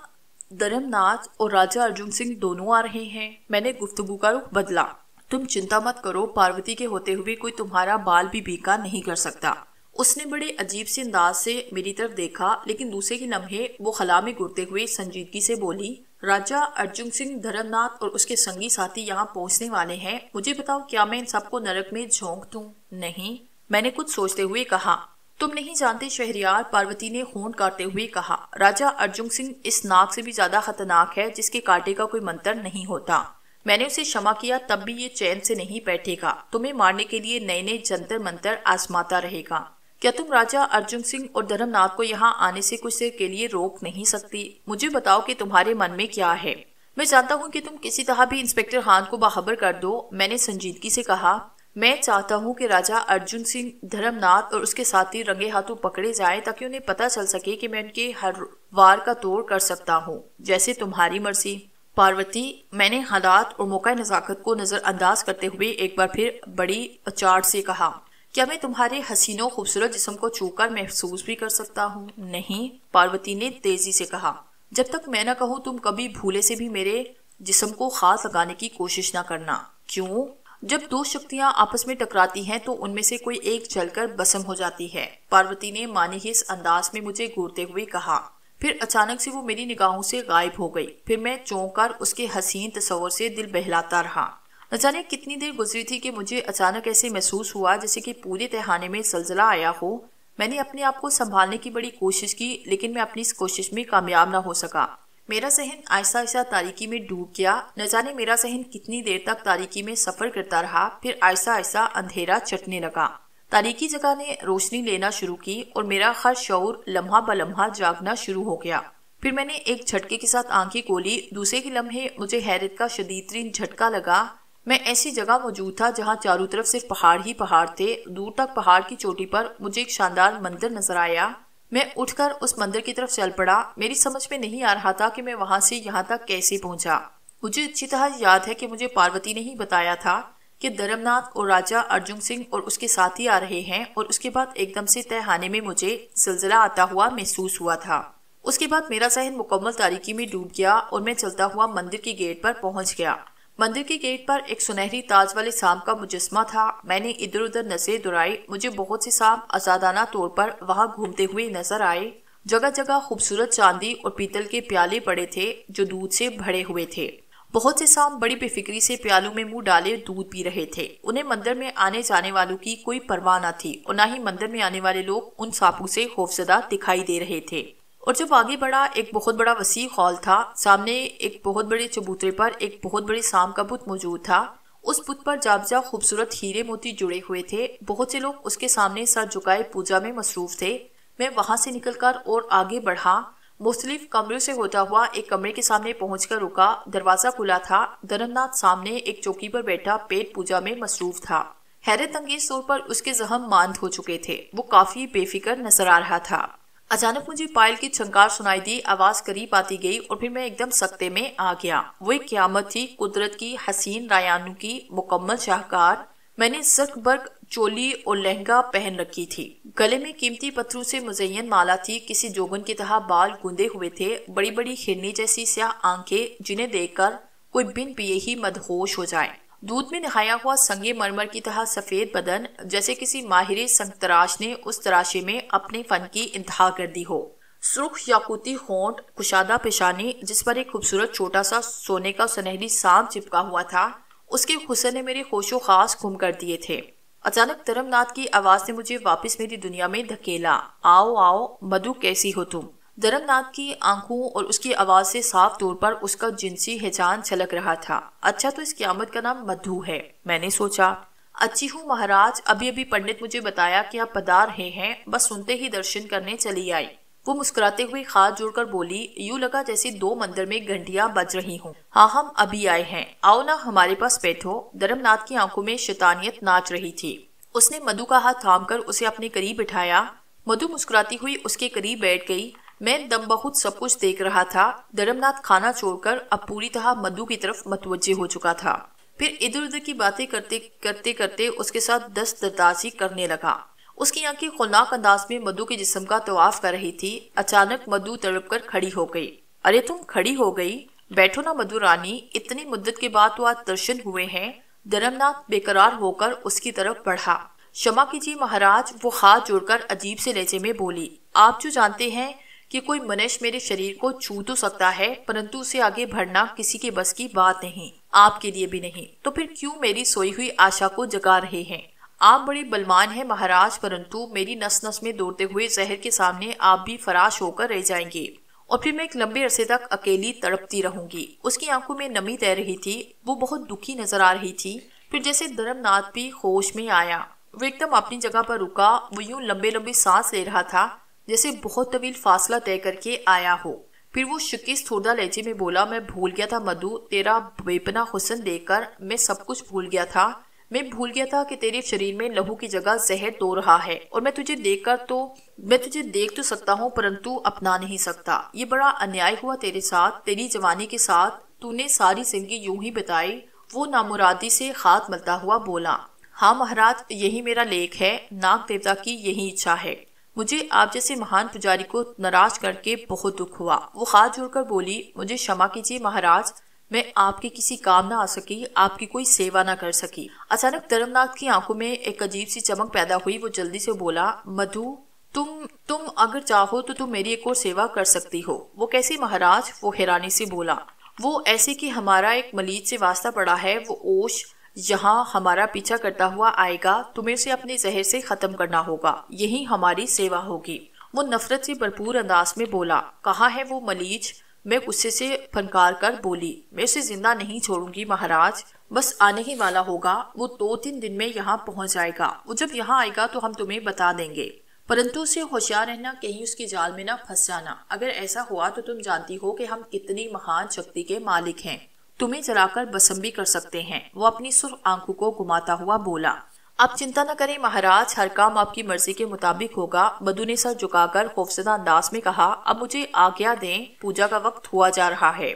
دھرم ناتھ اور راجہ ارجن سنگھ دونوں آ رہے ہیں؟ میں نے گفتگو کا رخ بدلا۔ تم چنتا مت کرو، پاروتی کے ہوتے ہوئے کوئی تمہارا بال بھی بیکا نہیں کر سکتا۔ اس نے بڑے عجیب سے انداز سے میری طرف دیکھا، لیکن دوسرے کے لمحے وہ خلا میں گرتے ہوئے سنجیدگی سے بولی، راجہ، ارجن سنگھ دھرم ناتھ اور اس کے سنگی ساتھی یہاں پہنچنے والے ہیں۔ مجھے بتاؤ، کیا میں ان سب کو نرک میں جھونک دوں؟ نہیں میں نے کچھ سوچتے ہوئے کہا، تم نہیں جانتے شہریار پاروتی نے خون کاٹتے ہوئے کہا، راجہ، ارجن سنگھ اس ناک سے بھی زیادہ خطرناک ہے، جس کے کاٹے کا کوئی منتر نہیں ہوتا۔ میں نے اسے شما کیا، تب بھی یہ چین سے نہیں بیٹھے گا۔ تمہیں مارنے کے لیے نئے نئے جنتر منتر آزماتا رہے گا۔ کیا تم راجہ ارجن سنگھ اور دھرم ناتھ کو یہاں آنے سے کچھ دیر کے لیے روک نہیں سکتی؟ مجھے بتاؤ کہ تمہارے من میں کیا ہے۔ میں جانتا ہوں کہ تم کسی طرح بھی انسپیکٹر خان کو باخبر کر دو، میں نے سنجیدگی سے کہا۔ میں چاہتا ہوں کہ راجہ ارجن سنگھ دھرم ناتھ اور اس کے ساتھی رنگے ہاتھوں پکڑے جائیں تاکہ انہیں پتہ چل سکے کہ میں ان کے ہر وار کا توڑ کر سکتا ہوں۔ جیسے تمہاری مرضی۔ پاروتی، میں نے حالات اور موقع نزاکت کو نظر انداز کرتے ہوئے ایک بار پھر بڑی اچاٹ سے کہا۔ کیا میں تمہارے حسین و خوبصورت جسم کو چھو کر محسوس بھی کر سکتا ہوں؟ نہیں، پاروتی نے تیزی سے کہا۔ جب تک میں نہ کہوں، تم کبھی بھولے سے بھی میرے جسم کو خاص لگانے کی کوشش نہ کرنا۔ کیوں؟ جب دو شکتیاں آپس میں ٹکراتی ہیں، تو ان میں سے کوئی ایک چل کر بسم ہو جاتی ہے۔ پاروتی نے مانی ہی اس انداز میں مجھے گورتے ہوئے کہا۔ پھر اچانک سے وہ میری نگاہوں سے غائب ہو گئی۔ پھر میں چونک کر اس کے حسین تصور سے دل بہلاتا رہا۔ نہ جانے کتنی دیر گزری تھی کہ مجھے اچانک ایسے محسوس ہوا جیسے کہ پورے تہانے میں زلزلہ آیا ہو۔ میں نے اپنے آپ کو سنبھالنے کی بڑی کوشش کی، لیکن میں اپنی اس کوشش میں کامیاب نہ ہو سکا۔ میرا ذہن آہستہ آہستہ تاریکی میں ڈوب گیا۔ نہ جانے میرا ذہن کتنی دیر تک تاریکی میں سفر کرتا رہا، پھر آہستہ آہستہ اندھیرا چٹنے لگا۔ تاریکی جگہ نے روشنی لینا شروع کی اور میرا خر شعور لمحہ بلمحہ جاگنا شروع ہو گیا۔ پھر میں نے ایک جھٹکے کے ساتھ آنکھیں کھولی۔ دوسرے کے لمحے مجھے حیرت کا شدید ترین جھٹکا لگا۔ میں ایسی جگہ موجود تھا جہاں چاروں طرف صرف پہاڑ ہی پہاڑ تھے۔ دور تک پہاڑ کی چوٹی پر مجھے ایک شاندار منظر نظر آیا۔ میں اٹھ کر اس مندر کی طرف چل پڑا۔ میری سمجھ میں نہیں آ رہا تھا کہ میں وہاں سے یہاں تک کیسے پہنچا۔ مجھے اچھی طرح یاد ہے کہ مجھے پاروتی نے ہی بتایا تھا کہ دھرم ناتھ اور راجہ ارجن سنگھ اور اس کے ساتھی آ رہے ہیں اور اس کے بعد ایک دم سے تہانے میں مجھے زلزلہ آتا ہوا محسوس ہوا تھا۔ اس کے بعد میرا ذہن مکمل تاریکی میں ڈوب گیا اور میں چلتا ہوا مندر کی گیٹ پر پہنچ گیا۔ مندر کے گیٹ پر ایک سنہری تاج والے سام کا مجسمہ تھا۔ میں نے ادھر ادھر نظریں درائی مجھے بہت سے سام آزادانہ طور پر وہاں گھومتے ہوئے نظر آئے۔ جگہ جگہ خوبصورت چاندی اور پیتل کے پیالے پڑے تھے جو دودھ سے بھرے ہوئے تھے۔ بہت سے سام بڑی بے فکری سے پیالوں میں منہ ڈالے دودھ پی رہے تھے۔ انہیں مندر میں آنے جانے والوں کی کوئی پرواہ نہ تھی اور نہ ہی مندر میں آنے والے لوگ ان ساپوں سے خوفزدہ دکھائی دے رہے تھے۔ اور جب آگے بڑھا، ایک بہت بڑا وسیع خال تھا۔ سامنے ایک بہت بڑے چبوترے پر ایک بہت بڑے سام کا بت موجود تھا۔ اس بت پر جابجا خوبصورت ہیرے موتی جڑے ہوئے تھے۔ بہت سے لوگ اس کے سامنے سر جھکائے پوجا میں مصروف تھے۔ میں وہاں سے نکل کر اور آگے بڑھا۔ مختلف کمروں سے ہوتا ہوا ایک کمرے کے سامنے پہنچ کر رکا۔ دروازہ کھلا تھا۔ درن ناتھ سامنے ایک چوکی پر بیٹھا، پیٹ پوجا میں مصروف تھا۔ حیرت انگیز طور پر اس کے زہم ماند ہو چکے تھے۔ وہ کافی بے فکر نظر آ رہا تھا۔ اچانک مجھے پائل کی چھنکار سنائی دی، آواز قریب آتی گئی اور پھر میں ایک دم سکتے میں آ گیا۔ وہ ایک قیامت تھی، قدرت کی حسین رایانو کی مکمل شاہکار۔ میں نے زرک برگ چولی اور لہنگا پہن رکھی تھی۔ گلے میں قیمتی پتھروں سے مزین مالا تھی۔ کسی جوگن کی طرح بال گندے ہوئے تھے۔ بڑی بڑی خرنی جیسی سیاہ آنکھیں جنہیں دیکھ کر کوئی بن پیے ہی مدہوش ہو جائے دودھ میں نہایا ہوا سنگے مرمر کی طرح سفید بدن جیسے کسی ماہر سنگ تراش نے اس تراشے میں اپنے فن کی انتہا کر دی ہو۔ سرخ یاقوتی ہونٹ کشادہ پیشانی جس پر ایک خوبصورت چھوٹا سا سونے کا سنہری سانپ چپکا ہوا تھا، اس کے حسن نے میرے خوش و خاص گھوم کر دیے تھے۔ اچانک دھرم ناتھ کی آواز نے مجھے واپس میری دنیا میں دھکیلا۔ آؤ آؤ مدو کیسی ہو تم؟ درم ناتھ کی آنکھوں اور اس کی آواز سے صاف طور پر اس کا جنسی ہجان چھلک رہا تھا۔ اچھا تو اس قیامت کا نام مدھو ہے۔ میں نے سوچا، اچھی ہوں مہاراج، ابھی ابھی پنڈت مجھے بتایا کہ آپ پدار رہے ہیں، بس سنتے ہی درشن کرنے چلی آئی۔ وہ مسکراتے ہوئے خاص جوڑ کر بولی، یوں لگا جیسے دو مندر میں گھنٹیاں بج رہی ہوں۔ ہاں ہم ابھی آئے ہیں۔ آؤ نہ ہمارے پاس بیٹھو۔ درم ناتھ کی آنکھوں میں شیطانیت ناچ رہی تھی۔ اس نے مدھو کا ہاتھ تھام کر اسے اپنے قریب بٹھایا مدھو مسکراتی ہوئی اس کے قریب بیٹھ گئی۔ میں دم بہت سب کچھ دیکھ رہا تھا۔ درم ناتھ کھانا چھوڑ کر اب پوری طرح مدو کی طرف متوجہ ہو چکا تھا۔ پھر ادھر ادھر کی باتیں کرتے کرتے کرتے اس کے ساتھ دست دردازی کرنے لگا۔ اس کی آنکھیں خلناک انداز میں مدو کے جسم کا طواف کر رہی تھی۔ اچانک مدو تڑپ کر کھڑی ہو گئی۔ ارے تم کھڑی ہو گئی؟ بیٹھو نا مدو رانی، اتنی مدت کے بعد تو آج درشن ہوئے ہیں۔ درمنات بے قرار ہو کر اس کی طرف بڑھا۔ شما کیجیے مہاراج، وہ ہاتھ جوڑ کر عجیب سے لہجے میں بولی، آپ جو جانتے ہیں کہ کوئی منش میرے شریر کو چھو تو سکتا ہے، پرنتو اسے آگے بڑھنا کسی کے بس کی بات نہیں۔ آپ کے لیے بھی نہیں۔ تو پھر کیوں میری سوئی ہوئی آشا کو جگا رہے ہیں؟ آپ بڑے بلمان ہیں مہاراج پرنتو، میری نس نس میں دوڑتے ہوئے زہر کے سامنے آپ بھی فراش ہو کر رہ جائیں گے۔ اور پھر میں ایک لمبے عرصے تک اکیلی تڑپتی رہوں گی۔ اس کی آنکھوں میں نمی تیر رہی تھی، وہ بہت دکھی نظر آ رہی تھی۔ پھر جیسے درم ناتھ بھی خوش میں آیا۔ وہ ایک دم اپنی جگہ پر رکا، وہ یوں لمبے لمبے سانس لے رہا تھا۔ جیسے بہت طویل فاصلہ طے کر کے آیا ہو۔ پھر وہ شکست تھوڑا لہجے میں بولا، میں بھول گیا تھا مدو تیرا بےپنا حسن دیکھ کر میں سب کچھ بھول گیا تھا۔ میں بھول گیا تھا کہ تیرے شریر میں لہو کی جگہ زہر دو رہا ہے اور میں تجھے دیکھ کر تو، میں تجھے دیکھ تو سکتا ہوں، پرنتو اپنا نہیں سکتا۔ یہ بڑا انیائی ہوا تیرے ساتھ، تیری جوانی کے ساتھ۔ تو نے ساری زندگی یوں ہی بتائی۔ وہ نامرادی سے خات ملتا ہوا بولا ہاں مہاراج، یہی میرا لیک ہے۔ ناگ دیوتا کی یہی اچھا ہے۔ مجھے آپ جیسے مہان پجاری کو نراج کر کے بہت دکھ ہوا۔ وہ خات جوڑ کر بولی، مجھے شما کیجیے مہاراج، میں آپ کے کسی کام نہ آ سکی، آپ کی کوئی سیوا نہ کر سکی۔ اچانک درم ناتھ کی آنکھوں میں ایک عجیب سی چمک پیدا ہوئی۔ وہ جلدی سے بولا، مدھو، تم تم اگر چاہو تو تم میری ایک اور سیوا کر سکتی ہو۔ وہ کیسی مہاراج؟ وہ حیرانی سے بولا، وہ ایسے کہ ہمارا ایک ملید سے واسطہ پڑا ہے، وہ اوش یہاں ہمارا پیچھا کرتا ہوا آئے گا، تمہیں سے اپنے زہر سے ختم کرنا ہوگا۔ یہی ہماری سیوا ہوگی۔ وہ نفرت سے بھرپور انداز میں بولا کہا ہے وہ ملیچ میں غصے سے پھنکار کر بولی، میں اسے زندہ نہیں چھوڑوں گی مہاراج، بس آنے ہی والا ہوگا، وہ دو تین دن میں یہاں پہنچ جائے گا۔ وہ جب یہاں آئے گا تو ہم تمہیں بتا دیں گے۔ پرنتو اسے ہوشیار رہنا، کہیں اس کی جال میں نہ پھنس جانا۔ اگر ایسا ہوا تو تم جانتی ہو کہ ہم کتنی مہان شکتی کے مالک ہیں۔ تمہیں جلا کر بسم بھی کر سکتے ہیں۔ وہ اپنی سرخ آنکھوں کو گماتا ہوا بولا۔ آپ چنتا نہ کریں، مہاراج، ہر کام آپ کی مرضی کے مطابق ہوگا۔ بدو نے سر جھکا کر خوفزدہ انداز میں کہا، اب مجھے آگیا دیں، پوجا کا وقت ہوا جا رہا ہے۔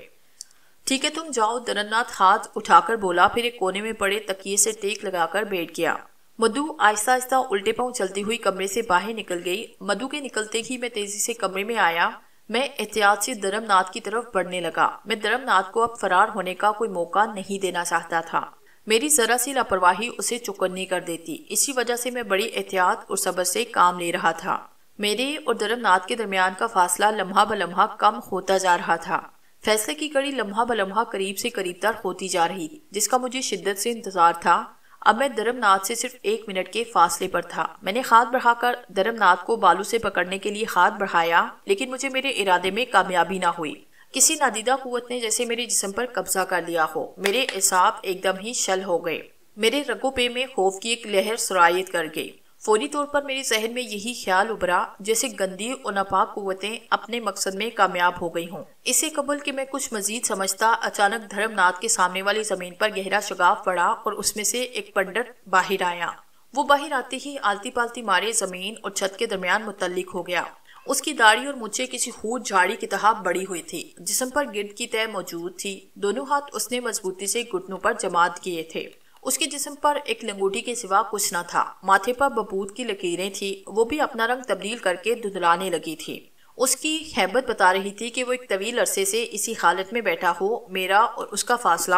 ٹھیک ہے، تم جاؤ۔ درنات ہاتھ اٹھا کر بولا، پھر ایک کونے میں پڑے تکیے سے ٹیک لگا کر بیٹھ گیا۔ مدو آہستہ آہستہ الٹے پاؤں چلتی ہوئی کمرے سے باہر نکل گئی۔ مدو کے نکلتے ہی میں تیزی سے کمرے میں آیا۔ میں احتیاط سے درم ناتھ کی طرف بڑھنے لگا۔ میں درم ناتھ کو اب فرار ہونے کا کوئی موقع نہیں دینا چاہتا تھا۔ میری ذرا سی لاپرواہی اسے چکنی کر دیتی۔ اسی وجہ سے میں بڑی احتیاط اور صبر سے کام لے رہا تھا۔ میرے اور درم ناتھ کے درمیان کا فاصلہ لمحہ بلمحہ کم ہوتا جا رہا تھا۔ فیصلے کی کڑی لمحہ بلمحہ قریب سے قریب تر ہوتی جا رہی، جس کا مجھے شدت سے انتظار تھا۔ اب میں درم ناتھ سے صرف ایک منٹ کے فاصلے پر تھا۔ میں نے ہاتھ بڑھا کر درم ناتھ کو بالو سے پکڑنے کے لیے ہاتھ بڑھایا، لیکن مجھے میرے ارادے میں کامیابی نہ ہوئی۔ کسی نادیدہ قوت نے جیسے میرے جسم پر قبضہ کر لیا ہو، میرے اعصاب ایک دم ہی شل ہو گئے۔ میرے رگو پے میں خوف کی ایک لہر سرایت کر گئی۔ فوری طور پر میری ذہن میں یہی خیال ابھرا جیسے گندی اور ناپاک قوتیں اپنے مقصد میں کامیاب ہو گئی ہوں۔ اسے قبل کہ میں کچھ مزید سمجھتا، اچانک دھرم ناتھ کے سامنے والی زمین پر گہرا شگاف پڑا اور اس میں سے ایک پنڈت باہر آیا۔ وہ باہر آتے ہی آلتی پالتی مارے زمین اور چھت کے درمیان متعلق ہو گیا۔ اس کی داڑھی اور مجھے کسی خود جھاڑی کی طرح بڑی ہوئی تھی۔ جسم پر گرد کی طے موجود تھی۔ دونوں ہاتھ اس نے مضبوطی سے گھٹنوں پر جماعت کیے تھے۔ اس کے جسم پر ایک لنگوٹی کے سوا کچھ نہ تھا۔ ماتھے پر ببود کی لکیریں تھی وہ بھی اپنا رنگ تبدیل کر کے دھدلانے لگی تھی اس کی حیبت بتا رہی تھی کہ وہ ایک طویل عرصے سے اسی حالت میں بیٹھا ہو، میرا اور اس کا فاصلہ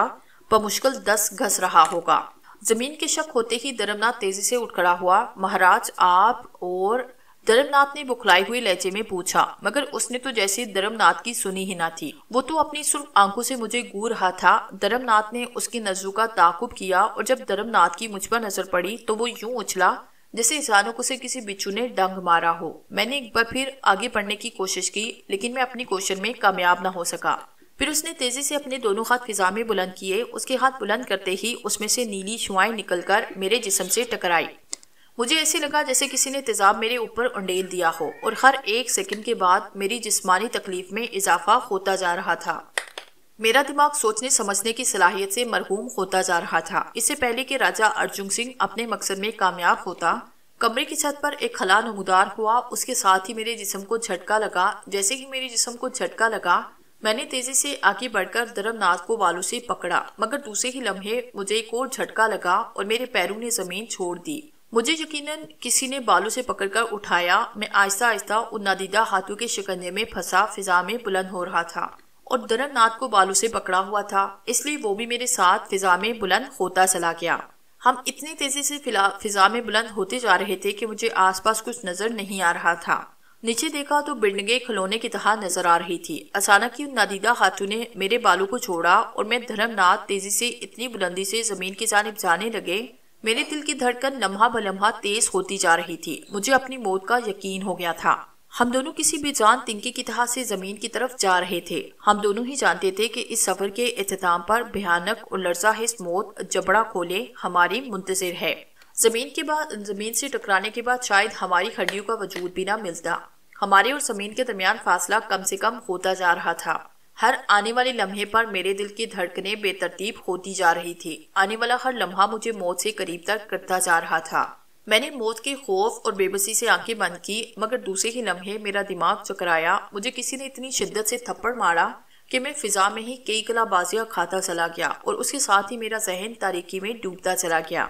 بمشکل دس گھس رہا ہوگا۔ زمین کے شک ہوتے ہی درمنات تیزی سے اٹھ کھڑا ہوا۔ مہاراج، آپ اور درم ناتھ نے بکھلائی ہوئی لہجے میں پوچھا، مگر اس نے تو جیسے درم ناتھ کی سنی ہی نہ تھی۔ وہ تو اپنی سرخ آنکھوں سے مجھے گور رہا تھا۔ درم ناتھ نے اس کی نظروں کا تعاقب کیا اور جب درم ناتھ کی مجھ پر نظر پڑی تو وہ یوں اچھلا، جیسے اچانک اسے کسی بچو نے ڈنگ مارا ہو۔ میں نے ایک بار پھر آگے بڑھنے کی کوشش کی، لیکن میں اپنی کوشش میں کامیاب نہ ہو سکا۔ پھر اس نے تیزی سے اپنے دونوں ہاتھ فضا میں بلند کیے۔ اس کے ہاتھ بلند کرتے ہی اس میں سے نیلی شوائیں نکل کر میرے جسم سے ٹکرائی مجھے ایسے لگا جیسے کسی نے تیزاب میرے اوپر انڈیل دیا ہو اور ہر ایک سیکنڈ کے بعد میری جسمانی تکلیف میں اضافہ ہوتا جا رہا تھا۔ میرا دماغ سوچنے سمجھنے کی صلاحیت سے مرحوم ہوتا جا رہا تھا۔ اس سے پہلے کہ راجہ ارجن سنگھ اپنے مقصد میں کامیاب ہوتا، کمرے کی چھت پر ایک خلا نمودار ہوا۔ اس کے ساتھ ہی میرے جسم کو جھٹکا لگا۔ جیسے ہی میرے جسم کو جھٹکا لگا، میں نے تیزی سے آگے بڑھ کر درم ناز کو بالوں سے پکڑا۔ مگر دوسرے ہی لمحے مجھے ایک اور جھٹکا لگا اور میرے پیروں نے زمین چھوڑ دی۔ مجھے یقیناً کسی نے بالوں سے پکڑ کر اٹھایا، میں آہستہ آہستہ ان نادیدہ ہاتھوں کے شکنجے میں پھنسا، فضا میں بلند ہو رہا تھا اور درم نات کو بالوں سے پکڑا ہوا تھا، اس لیے وہ بھی میرے ساتھ فضا میں بلند ہوتا چلا گیا۔ ہم اتنی تیزی سے فضا میں بلند ہوتے جا رہے تھے کہ مجھے آس پاس کچھ نظر نہیں آ رہا تھا۔ نیچے دیکھا تو بلڈنگیں کھلونے کی طرح نظر آ رہی تھی۔ اچانک ہی نادیدہ خاتون نے میرے بالوں کو چھوڑا اور میں دھرم ناتھ تیزی سے اتنی بلندی سے زمین کی جانب جانے لگے میرے دل کی دھڑکن لمحہ بلمحہ تیز ہوتی جا رہی تھی۔ مجھے اپنی موت کا یقین ہو گیا تھا۔ ہم دونوں کسی بھی جان تنکی کی طرح سے زمین کی طرف جا رہے تھے۔ ہم دونوں ہی جانتے تھے کہ اس سفر کے اختتام پر بھیانک اور لرزہ حس موت، جبڑا کھولے ہماری منتظر ہے۔ زمین کے بعد، زمین سے ٹکرانے کے بعد شاید ہماری ہڈیوں کا وجود بھی نہ ملتا۔ ہمارے اور زمین کے درمیان فاصلہ کم سے کم ہوتا جا رہا تھا۔ ہر آنے والے لمحے پر میرے دل کی دھڑکنیں بے ترتیب ہوتی جا رہی تھی۔ آنے والا ہر لمحہ مجھے موت سے قریب تک کرتا جا رہا تھا۔ میں نے موت کے خوف اور بے بسی سے آنکھیں بند کی، مگر دوسرے ہی لمحے میرا دماغ چکرایا۔ مجھے کسی نے اتنی شدت سے تھپڑ مارا کہ میں فضا میں ہی کئی کلا بازیاں کھاتا چلا گیا اور اس کے ساتھ ہی میرا ذہن تاریکی میں ڈوبتا چلا گیا۔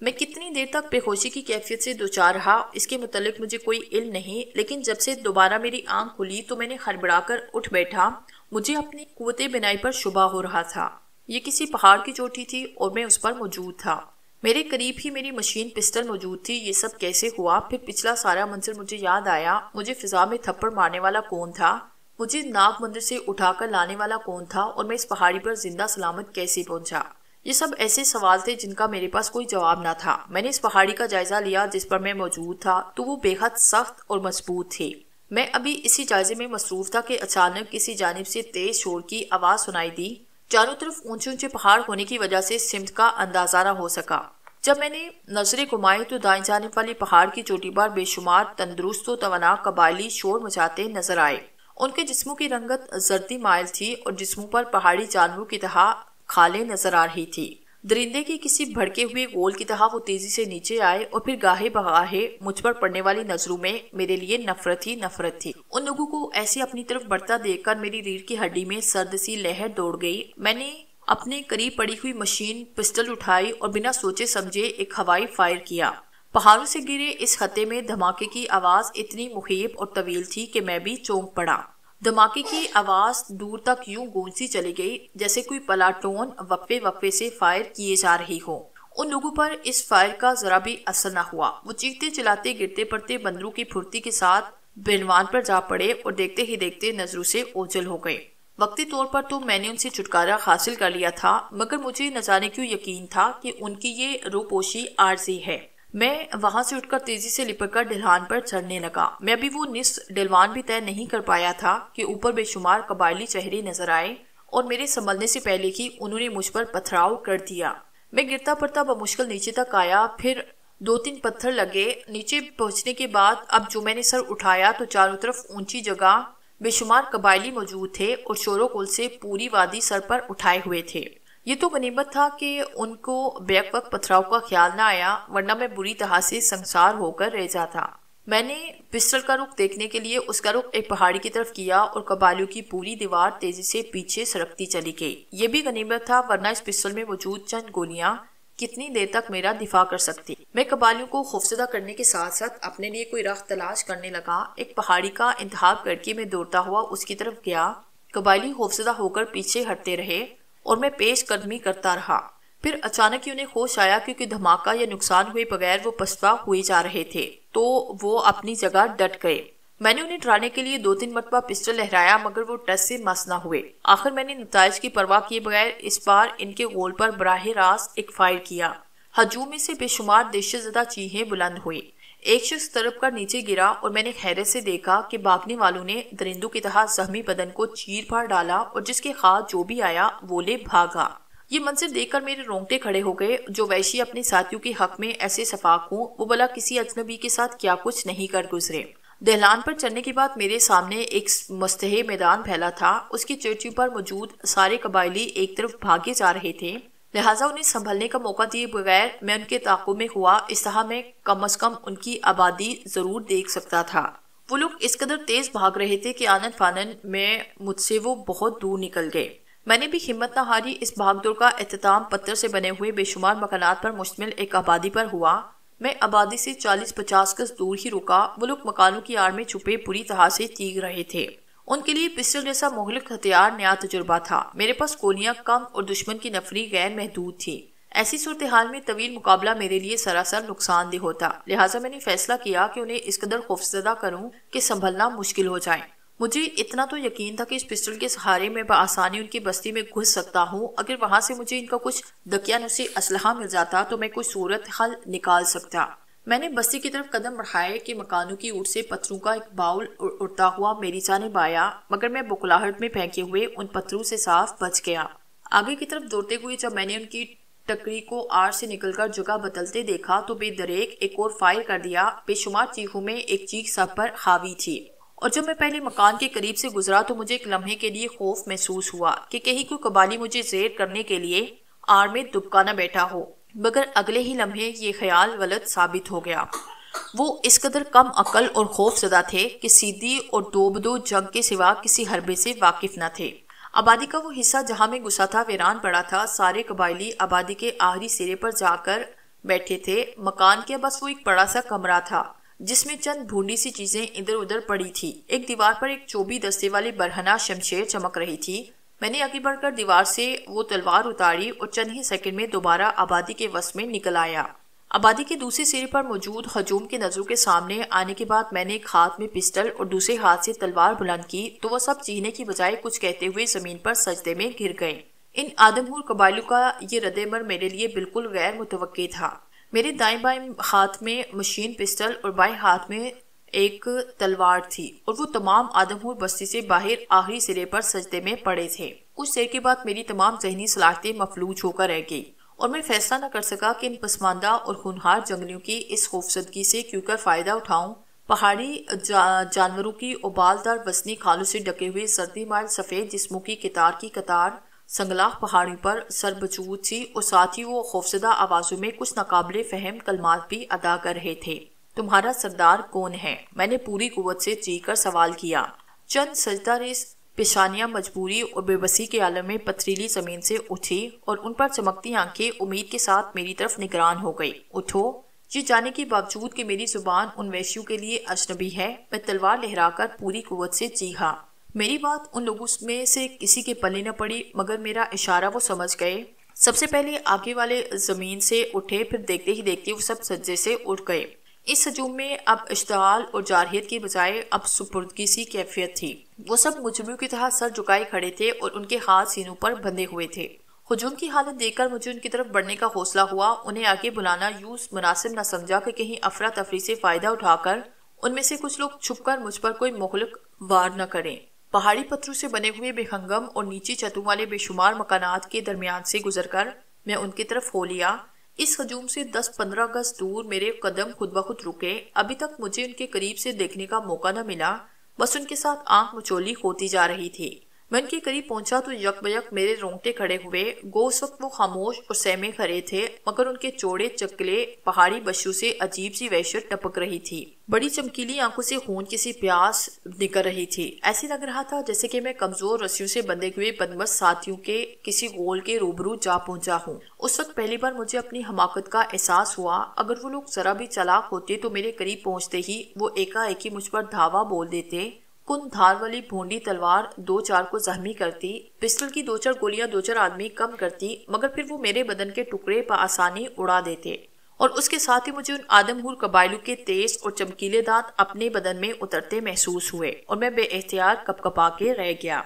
میں کتنی دیر تک بے ہوشی کی کیفیت سے دوچار رہا، اس کے متعلق مجھے کوئی علم نہیں، لیکن جب سے دوبارہ میری آنکھ کھلی تو میں نے ہڑبڑا کر اٹھ بیٹھا۔ مجھے اپنی قوت بنائی پر شبہ ہو رہا تھا۔ یہ کسی پہاڑ کی چوٹی تھی اور میں اس پر موجود تھا۔ میرے قریب ہی میری مشین پسٹل موجود تھی۔ یہ سب کیسے ہوا؟ پھر پچھلا سارا منظر مجھے یاد آیا۔ مجھے فضا میں تھپڑ مارنے والا کون تھا؟ مجھے ناگ مندر سے اٹھا کر لانے والا کون تھا؟ اور میں اس پہاڑی پر زندہ سلامت کیسے پہنچا؟ یہ سب ایسے سوال تھے جن کا میرے پاس کوئی جواب نہ تھا۔ میں نے اس پہاڑی کا جائزہ لیا جس پر میں موجود تھا۔ تو وہ بے حد سخت اور مضبوط تھے میں ابھی اسی جائزے میں مصروف تھا کہ اچانک کسی جانب سے تیز شور کی آواز سنائی دی۔ چاروں طرف اونچے اونچے پہاڑ ہونے کی وجہ سے سمت کا اندازہ نہ ہو سکا۔ جب میں نے نظریں گھمائی تو دائیں جانب والی پہاڑ کی چوٹی پر بے شمار تندرست و توانا قبائلی شور مچاتے نظر آئے۔ ان کے جسموں کی رنگت زردی مائل تھی اور جسموں پر پہاڑی جانوروں کی طرح کھالیں نظر آ رہی تھی۔ درندے کی کسی بھڑکے ہوئے گول کی طرح وہ تیزی سے نیچے آئے اور پھر گاہے بغاہے مجھ پر پڑنے والی نظروں میں میرے لیے نفرت ہی نفرت تھی۔ ان لوگوں کو ایسے اپنی طرف بڑھتا دیکھ کر میری ریڑھ کی ہڈی میں سرد سی لہر دوڑ گئی۔ میں نے اپنے قریب پڑی ہوئی مشین پسٹل اٹھائی اور بنا سوچے سمجھے ایک ہوائی فائر کیا۔ پہاڑوں سے گرے اس خطے میں دھماکے کی آواز اتنی محیب اور طویل تھی کہ میں بھی چونک پڑا۔ دھماکے کی آواز دور تک یوں گونجتی چلی گئی جیسے کوئی پلاٹون وقفے وقفے سے فائر کیے جا رہی ہو ان لوگوں پر اس فائر کا ذرا بھی اثر نہ ہوا۔ وہ چیختے چلاتے، گرتے پڑتے بندروں کی پھرتی کے ساتھ بینوان پر جا پڑے اور دیکھتے ہی دیکھتے نظروں سے اوجل ہو گئے۔ وقتی طور پر تو میں نے ان سے چھٹکارا حاصل کر لیا تھا، مگر مجھے نہ جانے کیوں یقین تھا کہ ان کی یہ روپوشی عارضی ہے۔ میں وہاں سے اٹھ کر تیزی سے لپٹ کر ڈلہان پر چڑھنے لگا۔ میں ابھی وہ نصف ڈلوان بھی طے نہیں کر پایا تھا کہ اوپر بے شمار قبائلی چہرے نظر آئے اور میرے سنبھلنے سے پہلے ہی انہوں نے مجھ پر پتھراؤ کر دیا۔ میں گرتا پڑتا بمشکل نیچے تک آیا، پھر دو تین پتھر لگے۔ نیچے پہنچنے کے بعد اب جو میں نے سر اٹھایا تو چاروں طرف اونچی جگہ بے شمار قبائلی موجود تھے اور شور و کل سے پوری وادی سر پر اٹھائے ہوئے تھے۔ یہ تو غنیمت تھا کہ ان کو بیک وقت پتھراؤ کا خیال نہ آیا، ورنہ میں بری طرح سے سنسار ہو کر رہ جاتا۔ میں نے پسٹل کا رخ دیکھنے کے لیے اس کا رخ ایک پہاڑی کی طرف کیا اور قبائلیوں کی پوری دیوار تیزی سے پیچھے سرکتی چلی گئی۔ یہ بھی غنیمت تھا، ورنہ اس پسٹل میں موجود چند گولیاں کتنی دیر تک میرا دفاع کر سکتی۔ میں قبالیوں کو خوفزدہ کرنے کے ساتھ ساتھ اپنے لیے کوئی راہ تلاش کرنے لگا۔ ایک پہاڑی کا انتخاب کر کے میں دوڑتا ہوا اس کی طرف گیا۔ قبائلی خوفزدہ ہو کر پیچھے ہٹتے رہے۔ اور میں پیش قدمی کرتا رہا۔ پھر اچانک ہی انہیں ہوش آیا کیونکہ دھماکہ یا نقصان ہوئے بغیر وہ پسپا ہوئے جا رہے تھے۔ تو وہ اپنی جگہ ڈٹ گئے۔ میں نے انہیں ڈرانے کے لیے دو تین مرتبہ پسٹل لہرایا، مگر وہ ٹس سے مس نہ ہوئے۔ آخر میں نے نتائج کی پرواہ کیے بغیر اس بار ان کے غول پر براہ راست ایک فائر کیا۔ ہجوم میں سے بے شمار دہشت زدہ چیہیں بلند ہوئی ایک شخص طرف کر نیچے گرا اور میں نے حیرت سے دیکھا کہ باغنے والوں نے درندوں کی طرح زہمی بدن کو چیر پھاڑ ڈالا اور جس کے خواہ جو بھی آیا وہ لے بھاگا۔ یہ منظر دیکھ کر میرے رونگٹے کھڑے ہو گئے۔ جو ویشی اپنے ساتھیوں کے حق میں ایسے صفاق ہوں، وہ بلا کسی اجنبی کے ساتھ کیا کچھ نہیں کر گزرے۔ دہلان پر چڑھنے کے بعد میرے سامنے ایک مستحے میدان پھیلا تھا۔ اس کی چرچی پر موجود سارے قبائلی ایک طرف بھاگے جا رہے تھے۔ لہٰذا انہیں سنبھلنے کا موقع دیے بغیر میں ان کے تعاقب میں ہوا، اس طرح میں کم از کم ان کی آبادی ضرور دیکھ سکتا تھا۔ وہ لوگ اس قدر تیز بھاگ رہے تھے کہ آنند فانن میں مجھ سے وہ بہت دور نکل گئے۔ میں نے بھی ہمت نہ ہاری اس بھاگ دوڑ کا اختتام پتھر سے بنے ہوئے بے شمار مکانات پر مشتمل ایک آبادی پر ہوا۔ میں آبادی سے چالیس پچاس گز دور ہی رکا۔ وہ لوگ مکانوں کی آڑ میں چھپے پوری طرح سے تیگ رہے تھے۔ ان کے لیے پسٹل جیسا مہلک ہتھیار نیا تجربہ تھا۔ میرے پاس گولیاں کم اور دشمن کی نفری غیر محدود تھی۔ ایسی صورتحال میں طویل مقابلہ میرے لیے سراسر نقصان دہ ہوتا۔ لہٰذا میں نے فیصلہ کیا کہ انہیں اس قدر خوفزدہ کروں کہ سنبھلنا مشکل ہو جائے۔ مجھے اتنا تو یقین تھا کہ اس پسٹل کے سہارے میں بآسانی ان کی بستی میں گھس سکتا ہوں۔ اگر وہاں سے مجھے ان کا کچھ دقیانوسی اسلحہ مل جاتا تو میں کوئی صورت حل نکال سکتا۔ میں نے بستی کی طرف قدم بڑھائے کہ مکانوں کی اوٹ سے پتھروں کا ایک باؤل اڑتا ہوا میری جانب آیا مگر میں بکلاہٹ میں پھینکے ہوئے ان پتھروں سے صاف بچ گیا۔ آگے کی طرف دوڑتے ہوئے جب میں نے ان کی ٹکری کو آر سے نکل کر جگہ بدلتے دیکھا تو بے دریک ایک اور فائر کر دیا۔ بے شمار چیخوں میں ایک چیخ سب پر حاوی تھی۔ اور جب میں پہلے مکان کے قریب سے گزرا تو مجھے ایک لمحے کے لیے خوف محسوس ہوا کہ کہیں کوئی قبالی مجھے زیر کرنے کے لیے آر میں دبکانا بیٹھا ہو۔ مگر اگلے ہی لمحے یہ خیال غلط ثابت ہو گیا۔ وہ اس قدر کم عقل اور خوف زدہ تھے کہ سیدھی اور دوبدو جنگ کے سوا کسی حربے سے واقف نہ تھے۔ آبادی کا وہ حصہ جہاں میں گسا تھا، ویران پڑا تھا، سارے قبائلی آبادی کے آخری سرے پر جا کر بیٹھے تھے۔ مکان کے بس وہ ایک بڑا سا کمرہ تھا، جس میں چند بھونڈی سی چیزیں ادھر ادھر پڑی تھی ایک دیوار پر ایک چوبی دستے والی برہنہ شمشیر چمک رہی تھی۔ میں نے آگے بڑھ کر دیوار سے وہ تلوار اتاری اور چند ہی سیکنڈ میں دوبارہ آبادی کے وس میں نکل آیا۔ آبادی کے دوسری سیرے پر موجود ہجوم کے نظروں کے سامنے آنے کے بعد میں نے ایک ہاتھ میں پسٹل اور دوسرے ہاتھ سے تلوار بلند کی تو وہ سب چینے کی بجائے کچھ کہتے ہوئے زمین پر سجدے میں گر گئے۔ ان آدمہور قبائلوں کا یہ رد عمل میرے لیے بالکل غیر متوقع تھا۔ میرے دائیں بائیں ہاتھ میں مشین پسٹل اور بائیں ہاتھ میں ایک تلوار تھی اور وہ تمام آدمہور بستی سے باہر آخری سرے پر سجدے میں پڑے تھے۔ کچھ دیر کے بعد میری تمام ذہنی صلاحیتیں مفلوج ہو کر رہ گئی اور میں فیصلہ نہ کر سکا کہ ان پسماندہ اور خونہار جنگلیوں کی اس خوفزدگی سے کیوں کر فائدہ اٹھاؤں۔ پہاڑی جانوروں کی ابال دار وسنی کھالوں سے ڈکے ہوئے سردی مائل سفید جسموں کی کتار کی کتار سنگلاخ پہاڑی پر سر بچوت تھی اور ساتھ ہی وہ خوفزدہ آوازوں میں کچھ ناقابل فہم کلمات بھی ادا کر رہے تھے۔ تمہارا سردار کون ہے؟ میں نے پوری قوت سے چی کر سوال کیا۔ چند سجدہ ریس پیشانیاں مجبوری اور بے بسی کے عالم میں پتھریلی زمین سے اٹھی اور ان پر چمکتی آنکھیں امید کے ساتھ میری طرف نگران ہو گئی اٹھو۔ یہ جانے کے باوجود کہ میری زبان ان ویشیوں کے لیے اجنبی ہے، میں تلوار لہرا کر پوری قوت سے چیہا میری بات ان لوگوں میں سے کسی کے پلے نہ پڑی، مگر میرا اشارہ وہ سمجھ گئے۔ سب سے پہلے آگے والے زمین سے اٹھے، پھر دیکھتے ہی دیکھتے وہ سب سجے سے اٹھ گئے۔ اس ہجوم میں اب اشتعال اور جارحیت کی بجائے اب سپردگی سی کیفیت تھی۔ وہ سب مجرمیوں کی طرح سر جھکائے کھڑے تھے اور ان کے ہاتھ سینوں پر بندے ہوئے تھے۔ ہجوم کی حالت دیکھ کر مجھے ان کی طرف بڑھنے کا حوصلہ ہوا۔ انہیں آگے بلانا یوں مناسب نہ سمجھا کہ کہیں افراتفری سے فائدہ اٹھا کر ان میں سے کچھ لوگ چھپ کر مجھ پر کوئی مخلق وار نہ کریں۔ پہاڑی پتھروں سے بنے ہوئے بے ہنگم اور نیچی چتوں والے بے شمار مکانات کے درمیان سے گزر کر میں ان کی طرف ہو لیا۔ اس ہجوم سے دس پندرہ گز دور میرے قدم خود بخود رکے۔ ابھی تک مجھے ان کے قریب سے دیکھنے کا موقع نہ ملا، بس ان کے ساتھ آنکھ مچولی ہوتی جا رہی تھی۔ میں ان کے قریب پہنچا تو یک بیک میرے رونگٹے کھڑے ہوئے۔ گو اس وقت وہ خاموش اور سہمے کھڑے تھے، مگر ان کے چوڑے، چکلے، پہاڑی بشو سے عجیب سی وحشت ٹپک رہی تھی۔ بڑی چمکیلی آنکھوں سے خون کسی پیاس نکل رہی تھی۔ ایسی لگ رہا تھا جیسے کہ میں کمزور رسیوں سے بندے ہوئے بدمس ساتھیوں کے کسی گول کے روبرو جا پہنچا ہوں۔ اس وقت پہلی بار مجھے اپنی حماقت کا احساس ہوا۔ اگر وہ لوگ ذرا بھی چلاک ہوتے تو میرے قریب پہنچتے ہی وہ ایک ہی مجھ پر دھاوا بول دیتے۔ کن دھار والی بھونڈی تلوار دو چار کو زخمی کرتی، پسٹل کی دو چار گولیاں دو چار آدمی کم کرتی، مگر پھر وہ میرے بدن کے ٹکڑے پر آسانی اڑا دیتے۔ اور اس کے ساتھ ہی مجھے ان آدم ہور قبائلوں کے تیز اور چمکیلے دانت اپنے بدن میں اترتے محسوس ہوئے اور میں بے احتیاط کپ کپا کے رہ گیا۔